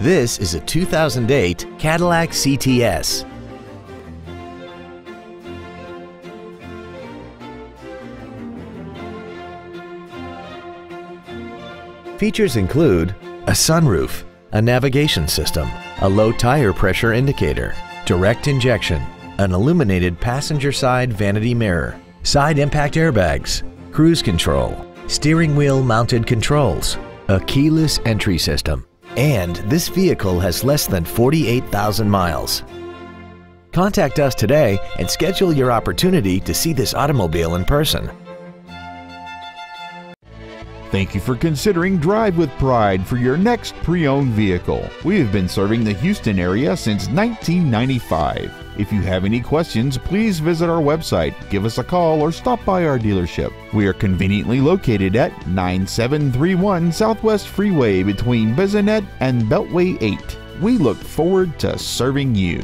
This is a 2008 Cadillac CTS. Features include a sunroof, a navigation system, a low tire pressure indicator, direct injection, an illuminated passenger side vanity mirror, side impact airbags, cruise control, steering wheel mounted controls, a keyless entry system, and this vehicle has less than 48,000 miles. Contact us today and schedule your opportunity to see this automobile in person. Thank you for considering Drive with Pride for your next pre owned vehicle. We have been serving the Houston area since 1995. If you have any questions, please visit our website, give us a call, or stop by our dealership. We are conveniently located at 9731 Southwest Freeway between Bissonnet and Beltway 8. We look forward to serving you.